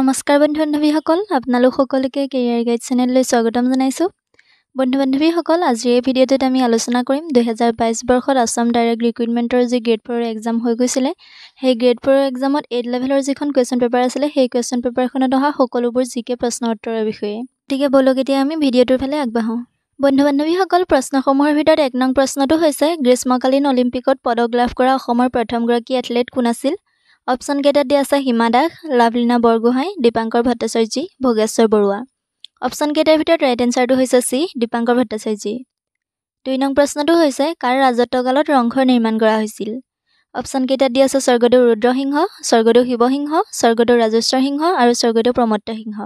নমস্কাৰ বন্ধু বান্ধৱীসকল আপোনালোক সকলোকে কেৰিয়াৰ গাইড চেনেললৈ স্বাগতম জনাইছোঁ। বন্ধু বান্ধৱীসকল আজিৰ এই ভিডিঅ'টোত আমি আলোচনা কৰিম দুহেজাৰ বাইছ বৰ্ষত আছাম ডাইৰেক্ট ৰিক্ৰুইটমেণ্টৰ যি গ্ৰেড ফ'ৰৰ এক্সাম হৈ গৈছিলে। সেই গ্ৰেড ফ'ৰৰ এক্সামত এইট লেভেলৰ যিখন কুৱেশ্যন পেপাৰ আছিলে সেই কুৱেশ্যন পেপাৰখনত অহা সকলোবোৰ জি কে প্ৰশ্ন উত্তৰৰ বিষয়ে। গতিকে বলক এতিয়া আমি ভিডিঅ'টোৰ ফালে আগবাঢ়োঁ। বন্ধু বান্ধৱীসকল প্ৰশ্নসমূহৰ ভিতৰত এক নং প্ৰশ্নটো হৈছে গ্ৰীষ্মকালীন অলিম্পিকত পদক লাভ কৰা অসমৰ প্ৰথমগৰাকী এথলেট কোন আছিল? অপশ্যন কেইটাত দিয়া আছে হিমা দাস লাভলীনা বৰগোহাঁই দীপাংকৰ ভট্টাচাৰ্যী ভোগেশ্বৰ বৰুৱা। অপশ্যন কেইটাৰ ভিতৰত ৰাইট এনচাৰটো হৈছে চি দীপাংকৰ ভট্টাচাৰ্যী। দুই নং প্ৰশ্নটো হৈছে কাৰ ৰাজত্বকালত ৰংঘৰ নিৰ্মাণ কৰা হৈছিল? অপশ্যন কেইটাত দিয়া আছে স্বৰ্গদেউ ৰুদ্ৰসিংহ স্বৰ্গদেউ শিৱসিংহ স্বৰ্গদেউ ৰাজেশ্বৰ সিংহ আৰু স্বৰ্গদেউ প্ৰমত্ত সিংহ।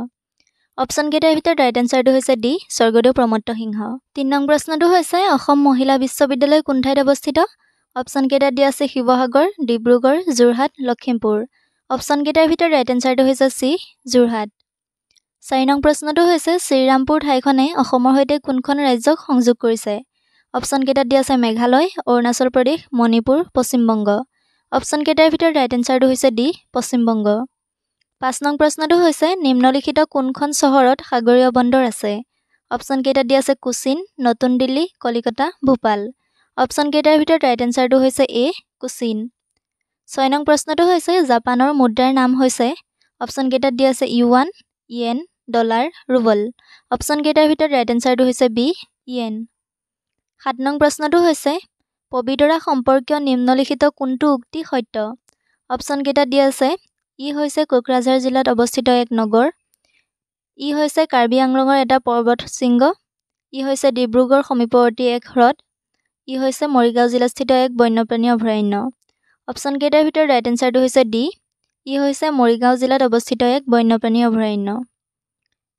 অপশ্যন কেইটাৰ ভিতৰত ৰাইট এনচাৰটো হৈছে ডি স্বৰ্গদেউ প্ৰমত্ত সিংহ। তিনি নং প্ৰশ্নটো হৈছে অসম মহিলা বিশ্ববিদ্যালয় কোন ঠাইত অৱস্থিত? অপশ্যন কেইটাত দিয়া আছে শিৱসাগৰ ডিব্ৰুগড় যোৰহাট লখিমপুৰ। অপশ্যন কেইটাৰ ভিতৰত ৰাইট এনচাৰটো হৈছে চি যোৰহাট। চাৰি নং প্ৰশ্নটো হৈছে শ্ৰীৰামপুৰ ঠাইখনে অসমৰ সৈতে কোনখন ৰাজ্যক সংযোগ কৰিছে? অপশ্যন কেইটাত দিয়া আছে মেঘালয় অৰুণাচল প্ৰদেশ মণিপুৰ পশ্চিমবংগ অপশ্যন কেইটাৰ ভিতৰত ৰাইট এনচাৰটো হৈছে ডি পশ্চিমবংগ পাঁচ নং প্ৰশ্নটো হৈছে নিম্নলিখিত কোনখন চহৰত সাগৰীয় বন্দৰ আছে? অপশ্যন কেইটাত দিয়া আছে কোচিন নতুন দিল্লী কলিকতা ভূপাল। অপশ্যন কেইটাৰ ভিতৰত ৰাইট এনচাৰটো হৈছে এ কোচিন। ছয় নং প্ৰশ্নটো হৈছে জাপানৰ মুদ্ৰাৰ নাম হৈছে অপশ্যন কেইটাত দিয়া আছে yuan yen dollar rouble. Option কেইটাৰ ভিতৰত ৰাইট এনচাৰটো হৈছে বি ইয়েন। সাত নং প্ৰশ্নটো হৈছে পবিতৰা সম্পৰ্কীয় নিম্নলিখিত কোনটো উক্তি সত্য? অপশ্যন কেইটাত দিয়া আছে ই হৈছে কোকৰাঝাৰ জিলাত অৱস্থিত এক নগৰ। ই হৈছে কাৰ্বি আংলঙৰ এটা পৰ্বত শৃংগ ই হৈছে ডিব্ৰুগড় সমীপৱৰ্তী এক হ্ৰদ। ই হৈছে মৰিগাঁও জিলাস্থিত এক বন্যপ্ৰাণী অভয়াৰণ্য। অপশ্যন কেইটাৰ ভিতৰত ৰাইট এনচাৰটো হৈছে ডি। ই হৈছে মৰিগাঁও জিলাত অৱস্থিত এক বন্যপ্ৰাণী অভয়াৰণ্য।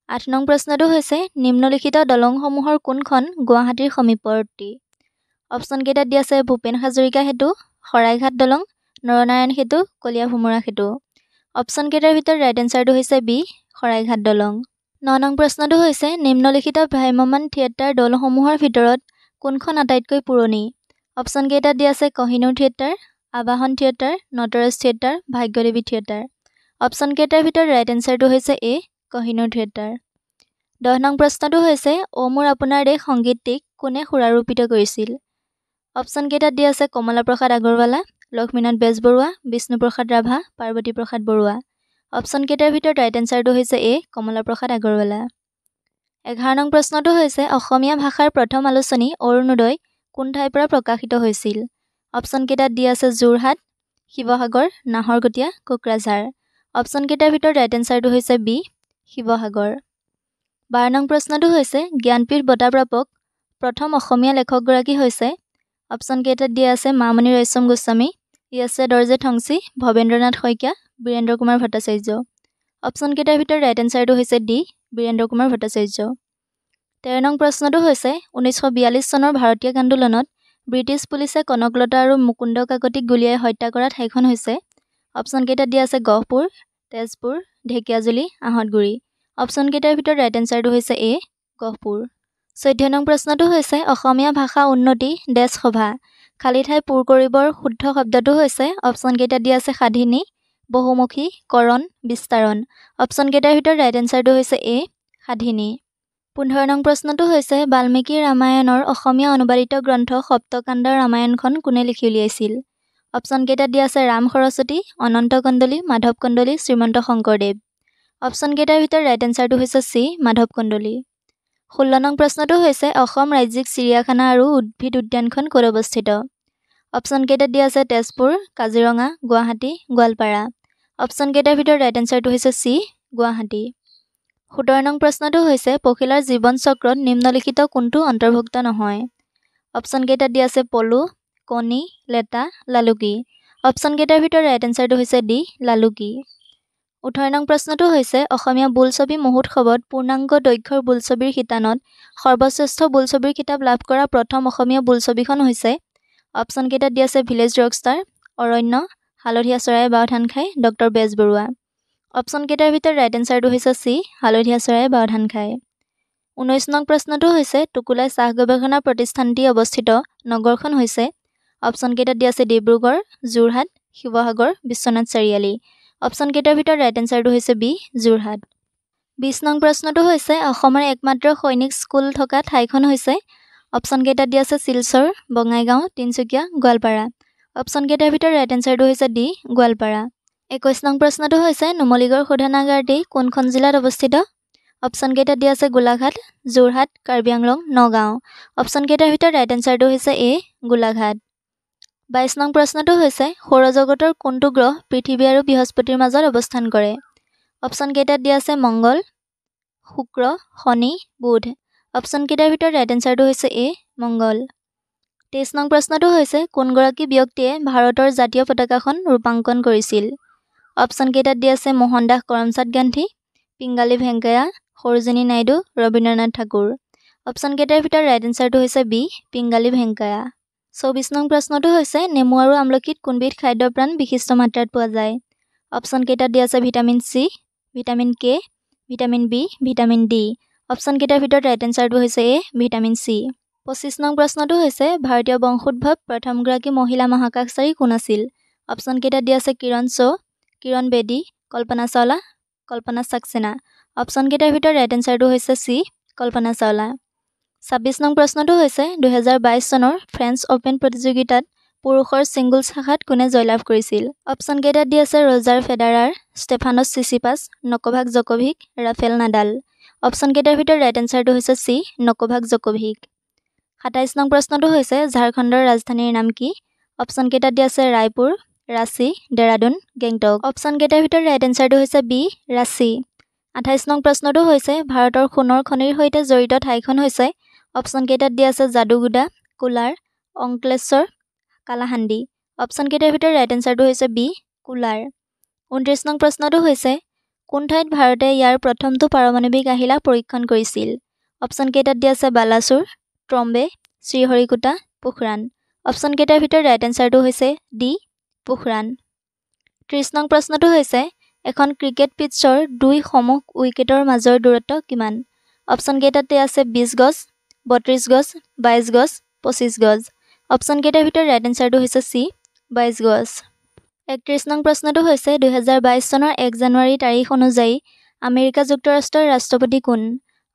আঠ নং প্ৰশ্নটো হৈছে নিম্নলিখিত দলংসমূহৰ কোনখন গুৱাহাটীৰ সমীপৱৰ্তী? অপশ্যন কেইটাত দিয়া আছে ভূপেন হাজৰিকা সেতু শৰাইঘাট দলং নৰনাৰায়ণ সেতু কলীয়া ভোমোৰা সেতু। অপশ্যন কেইটাৰ ভিতৰত ৰাইট এনচাৰটো হৈছে বি শৰাইঘাট দলং। ন নং প্ৰশ্নটো হৈছে নিম্নলিখিত ভ্ৰাম্যমান থিয়েটাৰ দলসমূহৰ ভিতৰত কোনখন আটাইতকৈ পুৰণি? অপশ্যন কেইটাত দিয়া আছে Kohinoor theatre Abahan theatre Natraj theatre ভাগ্যদেৱী theatre. Option কেইটাৰ ভিতৰত ৰাইট এনচাৰটো হৈছে এ কহিনুৰ থিয়েটাৰ। দহ নং প্ৰশ্নটো হৈছে অ মোৰ আপোনাৰ দেশ সংগীতটিক কোনে সুৰাৰোপিত কৰিছিল? অপশ্যন কেইটাত দিয়া আছে কমলা প্ৰসাদ আগৰৱালা লক্ষ্মীনাথ বেজবৰুৱা বিষ্ণুপ্ৰসাদ ৰাভা পাৰ্বতী প্ৰসাদ বৰুৱা। অপশ্যন কেইটাৰ ভিতৰত ৰাইট এনচাৰটো হৈছে এ কমলা প্ৰসাদ আগৰৱালা। এঘাৰ নং প্ৰশ্নটো হৈছে অসমীয়া ভাষাৰ প্ৰথম আলোচনী অৰুণোদয় কোন ঠাইৰ পৰা প্ৰকাশিত হৈছিল? অপশ্যন কেইটাত দিয়া আছে যোৰহাট শিৱসাগৰ নাহৰকটীয়া কোকৰাঝাৰ। অপশ্যন কেইটাৰ ভিতৰত ৰাইট এনচাৰটো হৈছে বি শিৱসাগৰ। বাৰ নং প্ৰশ্নটো হৈছে জ্ঞানপীঠ বঁটা প্ৰাপক প্ৰথম অসমীয়া লেখকগৰাকী হৈছে। অপশ্যন কেইটাত দিয়া আছে মামণি ৰয়চম গোস্বামী য়াছে দৰ্জে থংচী ভৱেন্দ্ৰনাথ শইকীয়া বীৰেন্দ্ৰ কুমাৰ ভট্টাচাৰ্য। অপশ্যন কেইটাৰ ভিতৰত ৰাইট এনচাৰটো হৈছে ডি বীৰেন্দ্ৰ কুমাৰ ভট্টাচাৰ্য। তেৰ নং প্ৰশ্নটো হৈছে ঊনৈছশ বিয়াল্লিছ চনৰ ভাৰতীয় আন্দোলনত ব্ৰিটিছ পুলিচে কনকলতা আৰু মুকুন্দ কাকতিক গুলীয়াই হত্যা কৰা ঠাইখন হৈছে। অপশ্যন কেইটাত দিয়া আছে গহপুৰ তেজপুৰ ঢেকীয়াজুলি আহঁতগুৰি। অপশ্যন কেইটাৰ ভিতৰত ৰাইট এনচাৰটো হৈছে এ গহপুৰ। চৈধ্য নং প্ৰশ্নটো হৈছে অসমীয়া ভাষা উন্নতি ডেছ সভা। খালী ঠাই পূৰ কৰিবৰ শুদ্ধ শব্দটো হৈছে অপশ্যন কেইটাত দিয়া আছে স্বাধীনী বহুমুখী কৰণ বিস্তাৰণ। অপশ্যন কেইটাৰ ভিতৰত ৰাইট এনচাৰটো হৈছে এ স্বাধীনী। পোন্ধৰ নং প্ৰশ্নটো হৈছে বাল্মীকি ৰামায়ণৰ অসমীয়া অনুবাদিত গ্ৰন্থ সপ্তকাণ্ড ৰামায়ণখন কোনে লিখি উলিয়াইছিল? অপশ্যন কেইটাত দিয়া আছে ৰাম সৰস্বতী অনন্ত কণ্ডলী মাধৱ কণ্ডলী শ্ৰীমন্ত শংকৰদেৱ। অপশ্যন কেইটাৰ ভিতৰত ৰাইট এনচাৰটো হৈছে চি মাধৱ কণ্ডলী। ষোল্ল নং প্ৰশ্নটো হৈছে অসম ৰাজ্যিক চিৰিয়াখানা আৰু উদ্ভিদ উদ্যানখন ক'ত অৱস্থিত? অপশ্যন কেইটাত দিয়া আছে তেজপুৰ কাজিৰঙা গুৱাহাটী গোৱালপাৰা। অপশ্যন কেইটাৰ ভিতৰত ৰাইট এনচাৰটো হৈছে চি গুৱাহাটী। সোতৰ নং প্ৰশ্নটো হৈছে পখিলাৰ জীৱন চক্ৰত নিম্নলিখিত কোনটো অন্তৰ্ভুক্ত নহয়? অপশ্যন কেইটাত দিয়া আছে পলু কণী লেটা লালুকি। অপশ্যন কেইটাৰ ভিতৰত ৰাইট এনচাৰটো হৈছে ডি লালুকি। ওঠৰ নং প্ৰশ্নটো হৈছে অসমীয়া বোলছবি মহোৎসৱত পূৰ্ণাংগ দৈৰ্ঘ্যৰ বোলছবিৰ শিতানত সৰ্বশ্ৰেষ্ঠ বোলছবিৰ কিতাপ লাভ কৰা প্ৰথম অসমীয়া বোলছবিখন হৈছে অপশ্যন কেইটাত দিয়া আছে ভিলেজ ৰকষ্টাৰ অৰণ্য হালধীয়া চৰাই বাও ধান খাই ডক্টৰ বেজবৰুৱা। অপশ্যন কেইটাৰ ভিতৰত ৰাইট এনচাৰটো হৈছে চি হালধীয়া চৰাই বাও ধান খায় ঊনৈছ নং প্ৰশ্নটো হৈছে টুকুলাই চাহ গৱেষণা প্ৰতিষ্ঠানটি অৱস্থিত নগৰখন হৈছে। অপশ্যন কেইটাত দিয়া আছে ডিব্ৰুগড় যোৰহাট শিৱসাগৰ বিশ্বনাথ চাৰিআলি। অপশ্যনকেইটাৰ ভিতৰত ৰাইট এনচাৰটো হৈছে বি যোৰহাট। বিছ নং প্ৰশ্নটো হৈছে অসমৰ একমাত্ৰ সৈনিক স্কুল থকা ঠাইখন হৈছে অপশ্যনকেইটাত দিয়া আছে শিলচৰ বঙাইগাঁও তিনিচুকীয়া গোৱালপাৰা। অপশ্যনকেইটাৰ ভিতৰত ৰাইট এনচাৰটো হৈছে ডি গোৱালপাৰা। একৈছ নং প্ৰশ্নটো হৈছে নুমলীগড় শোধনাগাৰটি কোনখন জিলাত অৱস্থিত? অপশ্যনকেইটাত দিয়া আছে গোলাঘাট যোৰহাট কাৰ্বি আংলং নগাঁও অপশ্যনকেইটাৰ ভিতৰত ৰাইট এনচাৰটো হৈছে এ গোলাঘাট। বাইছ নং প্ৰশ্নটো হৈছে সৌৰজগতৰ কোনটো গ্ৰহ পৃথিৱী আৰু বৃহস্পতিৰ মাজত অৱস্থান কৰে? অপশ্যনকেইটাত দিয়া আছে মংগল শুক্ৰ শনি বুধ। অপশ্যনকেইটাৰ ভিতৰত ৰাইট এনচাৰটো হৈছে এ মংগল। তেইছ নং প্ৰশ্নটো হৈছে কোনগৰাকী ব্যক্তিয়ে ভাৰতৰ জাতীয় পতাকাখন ৰূপাংকন কৰিছিল? অপশ্যনকেইটাত দিয়া আছে মোহন দাস কৰমচাঁদ গান্ধী পিংগালী ভেংকায়া সৰোজিনী নাইডু ৰবীন্দ্ৰনাথ ঠাকুৰ। অপশ্যনকেইটাৰ ভিতৰত ৰাইট এনচাৰটো হৈছে বি পিংগালী ভেংকায়া। চৌবিছ নং প্ৰশ্নটো হৈছে নেমু আৰু আমলখিত কোনবিধ খাদ্যপ্ৰাণ বিশিষ্ট মাত্ৰাত পোৱা যায়? অপশ্যনকেইটাত দিয়া আছে vitamin C vitamin K vitamin B vitamin D. অপশ্যনকেইটাৰ ভিতৰত ৰাইট এনচাৰটো হৈছে এ ভিটামিন চি। পঁচিছ নং প্ৰশ্নটো হৈছে ভাৰতীয় বংশোদ্ভৱ প্ৰথমগৰাকী মহিলা মহাকাশচাৰী কোন আছিল? অপশ্যনকেইটাত দিয়া আছে কিৰণ শ্ব' কিৰণ বেদী কল্পনা চাওলা কল্পনা চাক্সেনা অপশ্যনকেইটাৰ ভিতৰত ৰাইট এনচাৰটো হৈছে চি কল্পনা চাওলা। ছাব্বিছ নং প্ৰশ্নটো হৈছে দুহেজাৰ বাইছ চনৰ ফ্ৰেঞ্চ অ'পেন প্ৰতিযোগিতাত পুৰুষৰ ছিংগলছ শাখাত কোনে জয়লাভ কৰিছিল? অপশ্যনকেইটাত দি আছে Roger Federer Stefanos Tsitsipas Novak Djokovic Rafael Nadal. অপশ্যনকেইটাৰ ভিতৰত ৰাইট এনচাৰটো হৈছে চি নকভাক জকভিক। সাতাইছ নং প্ৰশ্নটো হৈছে ঝাৰখণ্ডৰ ৰাজধানীৰ নাম কি? অপশ্যনকেইটাত দি আছে ৰায়পুৰ ৰাঁচী ডেৰাডুন গেংটক। অপশ্যনকেইটাৰ ভিতৰত ৰাইট এনচাৰটো হৈছে বি ৰাঁচী। আঠাইছ নং প্ৰশ্নটো হৈছে ভাৰতৰ সোণৰ খনিৰ সৈতে জড়িত ঠাইখন হৈছে। অপশ্যনকেইটাত দি আছে যাদুগুদা কোলাৰ অংকলেশ্বৰ কালাহাণ্ডি। অপশ্যনকেইটাৰ ভিতৰত ৰাইট এনচাৰটো হৈছে বি কোলাৰ। ঊনত্ৰিছ নং প্ৰশ্নটো হৈছে কোন ঠাইত ভাৰতে ইয়াৰ প্ৰথমটো পাৰমাণৱিক আহিলা পৰীক্ষণ কৰিছিল? অপশ্যনকেইটাত দি আছে বালাচুৰ ট্ৰম্বে শ্ৰীহৰিকোটা পোখৰাণ। অপশ্যনকেইটাৰ ভিতৰত ৰাইট এনচাৰটো হৈছে ডি পোখৰাণ। ত্ৰিছ নং প্ৰশ্নটো হৈছে এখন ক্ৰিকেট পিটছৰ দুই সমুখ উইকেটৰ মাজৰ দূৰত্ব কিমান? অপশ্যনকেইটাতে আছে বিছ গজ বত্ৰিছ গজ বাইছ গজ পঁচিছ গজ। অপশ্যনকেইটাৰ ভিতৰত ৰাইট এনচাৰটো হৈছে চি বাইছ গজ। একত্ৰিছ নং প্ৰশ্নটো হৈছে দুহেজাৰ বাইছ চনৰ এক জানুৱাৰী তাৰিখ অনুযায়ী আমেৰিকা যুক্তৰাষ্ট্ৰৰ ৰাষ্ট্ৰপতি কোন?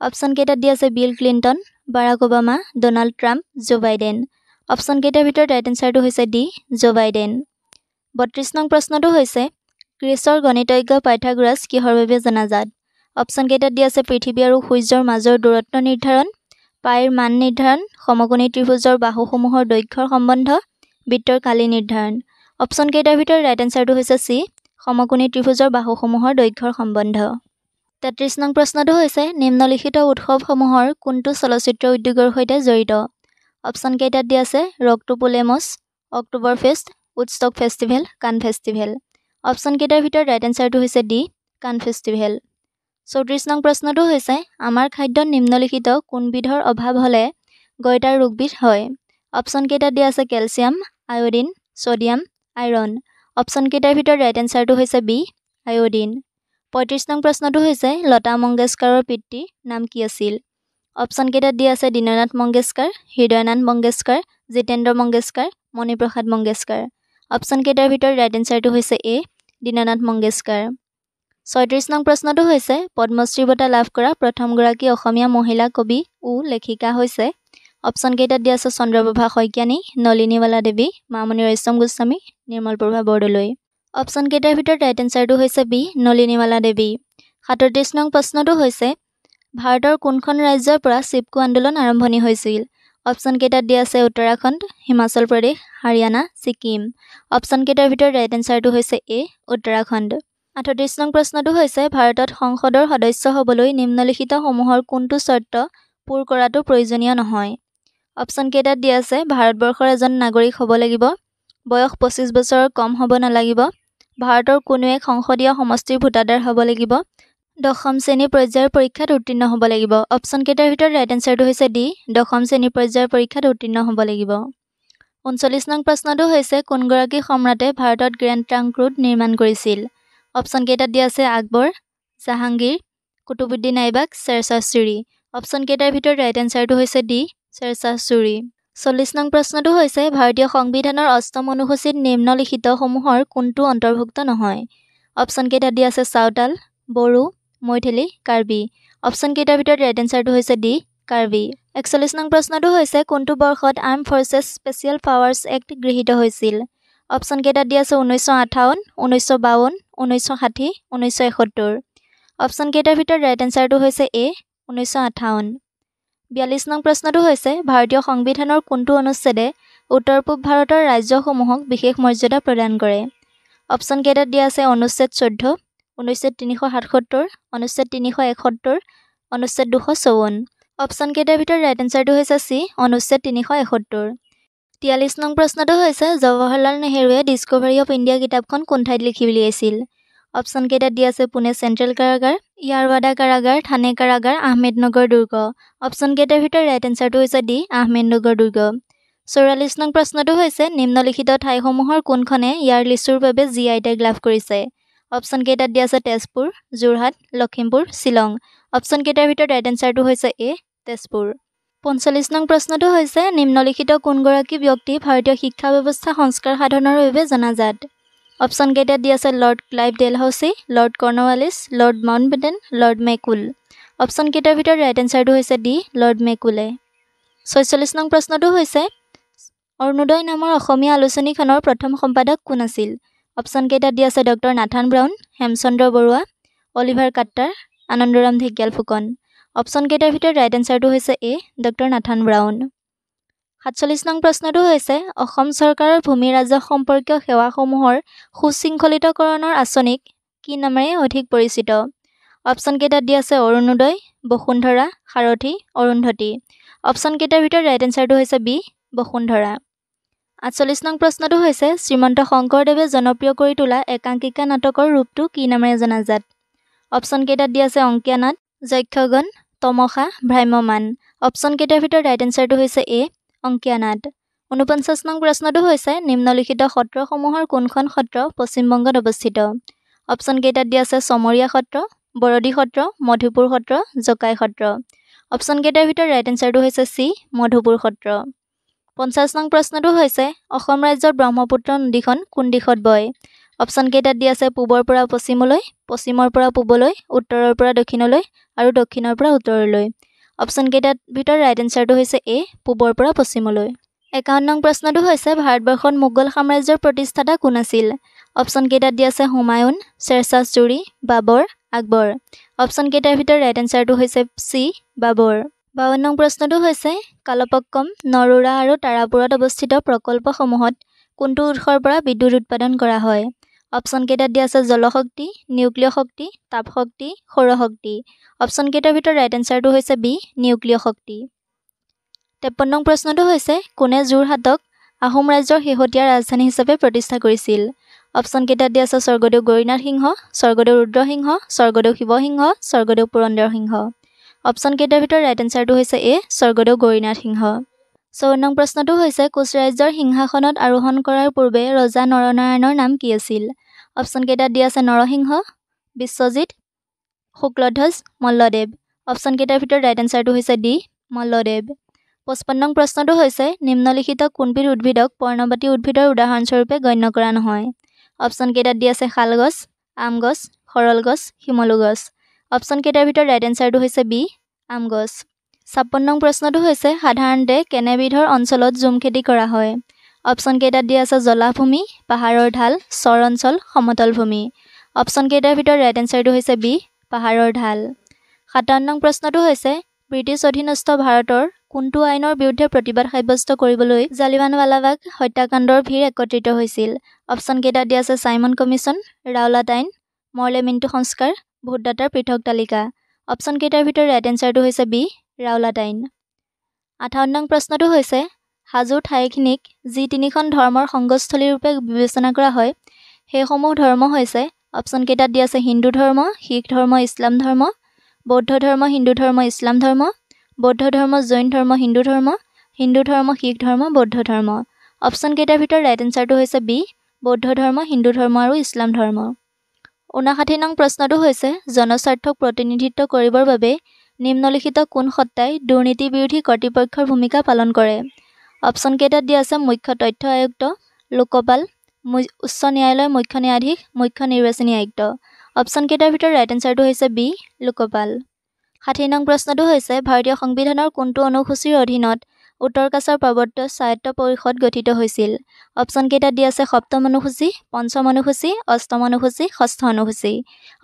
অপশ্যনকেইটাত দি আছে Bill Clinton Barack Obama Donald Trump Joe' Biden. অপশ্যনকেইটাৰ ভিতৰত ৰাইট এনচাৰটো হৈছে ডি জ' বাইডেন। বত্ৰিছ নং প্ৰশ্নটো হৈছে গ্ৰীচৰ গণিতজ্ঞ পাইথাগোৰাছ কিহৰ বাবে জনাজাত? অপশ্যনকেইটাত দি আছে পৃথিৱী আৰু সূৰ্যৰ মাজৰ দূৰত্ব নিৰ্ধাৰণ পাইৰ মান নিৰ্ধাৰণ সমকোণী ত্ৰিভুজৰ বাহুসমূহৰ দৈৰ্ঘ্যৰ সম্বন্ধ বৃত্তৰ কালি নিৰ্ধাৰণ। অপশ্যনকেইটাৰ ভিতৰত ৰাইট এনচাৰটো হৈছে চি সমকোণী ত্ৰিভুজৰ বাহুসমূহৰ দৈৰ্ঘ্যৰ সম্বন্ধ। তেত্ৰিছ নং প্ৰশ্নটো হৈছে নিম্নলিখিত উৎসৱসমূহৰ কোনটো চলচ্চিত্ৰ উদ্যোগৰ সৈতে জড়িত? অপশ্যনকেইটাত দি আছে ৰক্টোপোলেমছ Oktoberfest Woodstock festival Cannes festival. অপশ্যনকেইটাৰ ভিতৰত ৰাইট এনচাৰটো হৈছে ডি কান ফেষ্টিভেল। চৌত্ৰিছ নং প্ৰশ্নটো হৈছে আমাৰ খাদ্যত নিম্নলিখিত কোনবিধৰ অভাৱ হ'লে গইতাৰ ৰোগবিধ হয়? অপশ্যনকেইটাত দিয়া আছে কেলছিয়াম আয়ডিন ছ'ডিয়াম আইৰণ অপশ্যনকেইটাৰ ভিতৰত ৰাইট এনচাৰটো হৈছে বি আয়ডিন পঁয়ত্ৰিছ নং প্ৰশ্নটো হৈছে লতা মংগেশকাৰৰ পিতৃৰ নাম কি আছিল? অপশ্যনকেইটাত দিয়া আছে দীননাথ মংগেশকাৰ হৃদয়নাথ মংগেশকাৰ জিতেন্দ্ৰ মংগেশকাৰ মণিপ্ৰসাদ মংগেশকাৰ। অপশ্যনকেইটাৰ ভিতৰত ৰাইট এনচাৰটো হৈছে এ দীননাথ মংগেশকাৰ। ছয়ত্ৰিছ নং প্ৰশ্নটো হৈছে পদ্মশ্ৰী বঁটা লাভ কৰা প্ৰথমগৰাকী অসমীয়া মহিলা কবি ও লেখিকা হৈছে অপশ্যনকেইটাত দিয়া আছে চন্দ্ৰপ্ৰভা শইকীয়ানী নলিনীবালা দেৱী মামণি ৰয়ছম গোস্বামী নিৰ্মলপ্ৰভা বৰদলৈ। অপশ্যনকেইটাৰ ভিতৰত ৰাইট এনচাৰটো হৈছে বি নলিনীবালা দেৱী সাতত্ৰিছ নং প্ৰশ্নটো হৈছে ভাৰতৰ কোনখন ৰাজ্যৰ পৰা চিপকো আন্দোলন আৰম্ভণি হৈছিল? অপশ্যনকেইটাত দিয়া আছে উত্তৰাখণ্ড হিমাচল প্ৰদেশ হাৰিয়ানা ছিকিম। অপশ্যনকেইটাৰ ভিতৰত ৰাইট এনচাৰটো হৈছে এ উত্তৰাখণ্ড। আঠত্ৰিছ নং প্ৰশ্নটো হৈছে ভাৰতত সংসদৰ সদস্য হ'বলৈ নিম্নলিখিতসমূহৰ কোনটো চৰ্ত পূৰ কৰাটো প্ৰয়োজনীয় নহয়? অপশ্যনকেইটাত দিয়া আছে ভাৰতবৰ্ষৰ এজন নাগৰিক হ'ব লাগিব। বয়স পঁচিছ বছৰৰ কম হ'ব নালাগিব। ভাৰতৰ কোনো এক সংসদীয় সমষ্টিৰ ভোটাদাৰ হ'ব লাগিব। দশম শ্ৰেণী পৰ্যায়ৰ পৰীক্ষাত উত্তীৰ্ণ হ'ব লাগিব। অপশ্যনকেইটাৰ ভিতৰত ৰাইট এনচাৰটো হৈছে ডি দশম শ্ৰেণী পৰ্যায়ৰ পৰীক্ষাত উত্তীৰ্ণ হ'ব লাগিব। ঊনচল্লিছ নং প্ৰশ্নটো হৈছে কোনগৰাকী সম্ৰাটে ভাৰতত গ্ৰেণ্ড ট্ৰাংক ৰোড নিৰ্মাণ কৰিছিল? অপশ্যনকেইটাত দিয়া আছে আকবৰ জাহাংগীৰ কুতুবুদ্দিন আইবাক শ্বেৰশ্বাহ চুৰি অপশ্যনকেইটাৰ ভিতৰত ৰাইট এনচাৰটো হৈছে ডি শ্বেৰশ্বাহ চুৰি চল্লিছ নং প্ৰশ্নটো হৈছে ভাৰতীয় সংবিধানৰ অষ্টম অনুসূচীত নিম্নলিখিতসমূহৰ কোনটো অন্তৰ্ভুক্ত নহয়? অপশ্যনকেইটা দিয়া আছে চাওতাল বড়ো মৈথিলি কাৰ্বি। অপশ্যনকেইটাৰ ভিতৰত ৰাইট এনচাৰটো হৈছে ডি কাৰ্বি। একচল্লিছ নং প্ৰশ্নটো হৈছে কোনটো বৰ্ষত armed forces special powers act গৃহীত হৈছিল? অপশ্যনকেইটাত দিয়া আছে ঊনৈছশ আঠাৱন্ন ঊনৈছশ বাৱন্ন ঊনৈছশ ষাঠি ঊনৈছশ এসত্তৰ। অপশ্যনকেইটাৰ ভিতৰত ৰাইট এনচাৰটো হৈছে এ ঊনৈছশ আঠাৱন্ন বিয়াল্লিছ নং প্ৰশ্নটো হৈছে ভাৰতীয় সংবিধানৰ কোনটো অনুচ্ছেদে উত্তৰ পূব ভাৰতৰ ৰাজ্যসমূহক বিশেষ মৰ্যাদা প্ৰদান কৰে? অপশ্যনকেইটাত দিয়া আছে অনুচ্ছেদ চৈধ্য অনুচ্ছেদ তিনিশ সাতসত্তৰ অনুচ্ছেদ তিনিশ এসত্তৰ অনুচ্ছেদ দুশ চৌৱন্ন। অপশ্যনকেইটাৰ ভিতৰত ৰাইট এনচাৰটো হৈছে চি অনুচ্ছেদ তিনিশ এসত্তৰ। তিয়াল্লিছ নং প্ৰশ্নটো হৈছে জৱাহৰলাল নেহৰুৱে ডিছকভাৰী অফ ইণ্ডিয়া কিতাপখন কোন ঠাইত লিখি উলিয়াইছিল? অপশ্যনকেইটাত দিয়া আছে পুনে চেণ্ট্ৰেল কাৰাগাৰ ইয়াৰৱাডা কাৰাগাৰ থানে কাৰাগাৰ আহমেদনগৰ দুৰ্গ। অপশ্যনকেইটাৰ ভিতৰত ৰাইট এনচাৰটো হৈছে ডি আহমেদনগৰ দুৰ্গ। চৌৰাল্লিছ নং প্ৰশ্নটো হৈছে নিম্নলিখিত ঠাইসমূহৰ কোনখনে ইয়াৰ লিচুৰ বাবে জি আই টেগ লাভ কৰিছে? অপশ্যনকেইটাত দিয়া আছে তেজপুৰ যোৰহাট লখিমপুৰ শ্বিলং। অপশ্যনকেইটাৰ ভিতৰত ৰাইট এনচাৰটো হৈছে এ তেজপুৰ। পঞ্চল্লিছ নং প্ৰশ্নটো হৈছে নিম্নলিখিত কোনগৰাকী ব্যক্তি ভাৰতীয় শিক্ষা ব্যৱস্থা সংস্কাৰ সাধনৰ বাবে জনাজাত? অপশ্যনকেইটাত দি আছে Lord Clive Dalhousie Lord Cornwallis Lord Mountbatten Lord Macaulay অপশ্যনকেইটাৰ ভিতৰত ৰাইট এনচাৰটো হৈছে ডি লৰ্ড মেকুলে ছয়চল্লিছ নং প্ৰশ্নটো হৈছে অৰুণোদয় নামৰ অসমীয়া আলোচনীখনৰ প্ৰথম সম্পাদক কোন আছিল? অপশ্যনকেইটাত দি আছে doctor Nathan Brown Hemchandra Barua Oliver Cutter Anandaram Dhekial Phukan অপশ্যনকেইটাৰ ভিতৰত ৰাইট এনচাৰটো হৈছে এ ডক্টৰ নাথান ব্ৰাউন সাতচল্লিছ নং প্ৰশ্নটো হৈছে অসম চৰকাৰৰ ভূমি ৰাজহ সম্পৰ্কীয় সেৱাসমূহৰ সুশৃংখলিতকৰণৰ আঁচনিক কি নামেৰে অধিক পৰিচিত? অপশ্যনকেইটাত দি আছে অৰুণোদয় বসুন্ধৰা সাৰথী অৰুন্ধতী। অপশ্যনকেইটাৰ ভিতৰত ৰাইট এনচাৰটো হৈছে বি বসুন্ধৰা। আঠচল্লিছ নং প্ৰশ্নটো হৈছে শ্ৰীমন্ত শংকৰদেৱে জনপ্ৰিয় কৰি তোলা একাংকিকা নাটকৰ ৰূপটো কি নামেৰে জনাজাত? অপশ্যনকেইটাত দি আছে অংকীয়া নাট যক্ষগণ তমসা ভ্ৰাম্যমান অপশ্যনকেইটাৰ ভিতৰত ৰাইট এনচাৰটো হৈছে এ অংকীয়া নাট ঊনপঞ্চাছ নং প্ৰশ্নটো হৈছে নিম্নলিখিত সত্ৰসমূহৰ কোনখন সত্ৰ পশ্চিমবংগত অৱস্থিত? অপশ্যনকেইটাত দি আছে চমৰীয়া সত্ৰ বৰদী সত্ৰ মধুপুৰ সত্ৰ জকাই সত্ৰ। অপশ্যনকেইটাৰ ভিতৰত ৰাইট এনচাৰটো হৈছে চি মধুপুৰ সত্ৰ। পঞ্চাছ নং প্ৰশ্নটো হৈছে অসম ৰাজ্যৰ ব্ৰহ্মপুত্ৰ নদীখন কোন দিশত বয়? অপশ্যনকেইটাত দি আছে পূবৰ পৰা পশ্চিমলৈ পশ্চিমৰ পৰা পূবলৈ উত্তৰৰ পৰা দক্ষিণলৈ আৰু দক্ষিণৰ পৰা উত্তৰলৈ। অপশ্যনকেইটাৰ ভিতৰত ৰাইট এনচাৰটো হৈছে এ পূবৰ পৰা পশ্চিমলৈ। একাৱন্ন নং প্ৰশ্নটো হৈছে ভাৰতবৰ্ষত মোগল সাম্ৰাজ্যৰ প্ৰতিষ্ঠাতা কোন আছিল? অপশ্যনকেইটাত দি আছে হুমায়ুন শ্বেৰশ্বাহ চুৰি বাবৰ আকবৰ। অপশ্যনকেইটাৰ ভিতৰত ৰাইট এনচাৰটো হৈছে চি বাবৰ। বাৱন্ন নং প্ৰশ্নটো হৈছে কালপক্কম নৰোৰা আৰু তাৰাপুৰত অৱস্থিত প্ৰকল্পসমূহত কোনটো উৎসৰ পৰা বিদ্যুৎ উৎপাদন কৰা হয়? অপশ্যনকেইটাত দি আছে জলশক্তি নিউক্লিয় শক্তি তাপশক্তি সৌৰশক্তি অপশ্যনকেইটাৰ ভিতৰত ৰাইট এনচাৰটো হৈছে বি নিউক্লিয় শক্তি। তেপন্ন নং প্ৰশ্নটো হৈছে কোনে যোৰহাটক আহোম ৰাজ্যৰ শেহতীয়া ৰাজধানী হিচাপে প্ৰতিষ্ঠা কৰিছিল? অপশ্যনকেইটাত দি আছে স্বৰ্গদেউ গৌৰীনাথ সিংহ স্বৰ্গদেউ ৰুদ্ৰসিংহ স্বৰ্গদেউ শিৱসিংহ স্বৰ্গদেউ পুৰন্দৰ সিংহ। অপশ্যনকেইটাৰ ভিতৰত ৰাইট এনচাৰটো হৈছে এ স্বৰ্গদেউ গৌৰীনাথ সিংহ। চৌৱন্ন নং প্ৰশ্নটো হৈছে কোচ ৰাজ্যৰ সিংহাসনত আৰোহণ কৰাৰ পূৰ্বে ৰজা নৰনাৰায়ণৰ নাম কি আছিল? অপশ্যনকেইটাত দি আছে নৰসিংহ বিশ্বজিৎ শুক্লধ্বজ মল্লদেৱ। অপশ্যনকেইটাৰ ভিতৰত ৰাইট এনচাৰটো হৈছে ডি মল্লদেৱ। পঁচপন্ন নং প্ৰশ্নটো হৈছে নিম্নলিখিত কোনবিধ উদ্ভিদক পৰ্ণপাতী উদ্ভিদৰ উদাহৰণস্বৰূপে গণ্য কৰা নহয়? অপশ্যনকেইটাত দি আছে শালগছ আম গছ সৰল গছ শিমলু গছ অপশ্যনকেইটাৰ ভিতৰত ৰাইট এনচাৰটো হৈছে বি আম গছ ছাপন্ন নং প্ৰশ্নটো হৈছে সাধাৰণতে কেনেবিধৰ অঞ্চলত জুম খেতি কৰা হয়? অপশ্যনকেইটাত দি আছে জলাভূমি পাহাৰৰ ঢাল চৰ অঞ্চল সমতল ভূমি। অপশ্যনকেইটাৰ ভিতৰত ৰাইট এনচাৰটো হৈছে বি পাহাৰৰ ঢাল। সাতাৱন্ন নং প্ৰশ্নটো হৈছে ব্ৰিটিছ অধীনস্থ ভাৰতৰ কোনটো আইনৰ বিৰুদ্ধে প্ৰতিবাদ সাব্যস্ত কৰিবলৈ জালিৱানৱালাবাগ হত্যাকাণ্ডৰ ভিৰ একত্ৰিত হৈছিল? অপশ্যনকেইটাত দি আছে চাইমন কমিশ্যন ৰাওলাট আইন মৰলে মিণ্টু সংস্কাৰ ভোটদাতাৰ পৃথক তালিকা। অপশ্যনকেইটাৰ ভিতৰত ৰাইট এনচাৰটো হৈছে বি ৰাওলাট আইন আঠাৱন্ন নং প্ৰশ্নটো হৈছে হাজো ঠাইখিনিক যি তিনিখন ধৰ্মৰ সংগস্থলীৰূপে বিবেচনা কৰা হয় সেইসমূহ ধৰ্ম হৈছে অপশ্যনকেইটাত দি আছে হিন্দু ধৰ্ম শিখ ধৰ্ম ইছলাম ধৰ্ম বৌদ্ধ ধৰ্ম হিন্দু ধৰ্ম ইছলাম ধৰ্ম বৌদ্ধ ধৰ্ম জৈন ধৰ্ম হিন্দু ধৰ্ম হিন্দু ধৰ্ম শিখ ধৰ্ম বৌদ্ধ ধৰ্ম। অপশ্যনকেইটাৰ ভিতৰত ৰাইট এনচাৰটো হৈছে বি বৌদ্ধ ধৰ্ম হিন্দু ধৰ্ম আৰু ইছলাম ধৰ্ম। ঊনাষাঠি নং প্ৰশ্নটো হৈছে জনস্বাৰ্থক প্ৰতিনিধিত্ব কৰিবৰ বাবে নিম্নলিখিত কোন সত্তাই দুৰ্নীতি বিৰোধী কৰ্তৃপক্ষৰ ভূমিকা পালন কৰে? অপশ্যনকেইটাত দিয়া আছে মুখ্য তথ্য আয়ুক্ত লোকপাল উচ্চ ন্যায়ালয়ৰ মুখ্য ন্যায়াধীশ মুখ্য নিৰ্বাচনী আয়ুক্ত। অপশ্যনকেইটাৰ ভিতৰত ৰাইট এনচাৰটো হৈছে বি লোকপাল। ষাঠি নং প্ৰশ্নটো হৈছে ভাৰতীয় সংবিধানৰ কোনটো অনুসূচীৰ অধীনত উত্তৰ কাছাৰ পাৰ্বত্য স্বায়ত্ত পৰিষদ গঠিত হৈছিল। অপশ্যনকেইটাত দি আছে সপ্তম অনুসূচী পঞ্চম অনুসূচী অষ্টম অনুসূচী ষষ্ঠ অনুসূচী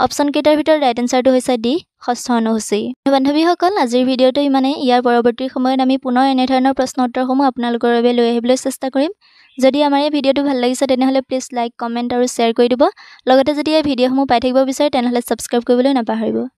অপশ্যনকেইটাৰ ভিতৰত ৰাইট এনচাৰটো হৈছে ডি ষষ্ঠ অনুসূচী বান্ধৱীসকল আজিৰ ভিডিঅ'টো ইমানেই। ইয়াৰ পৰৱৰ্তী সময়ত আমি পুনৰ এনেধৰণৰ প্ৰশ্ন উত্তৰসমূহ আপোনালোকৰ বাবে লৈ আহিবলৈ চেষ্টা কৰিম। যদি আমাৰ এই ভিডিঅ'টো ভাল লাগিছে তেনেহ'লে প্লিজ লাইক কমেণ্ট আৰু শ্বেয়াৰ কৰি দিব। লগতে যদি এই ভিডিঅ'সমূহ পাই থাকিব বিচাৰে তেনেহ'লে ছাবস্ক্ৰাইব কৰিবলৈ নাপাহৰিব।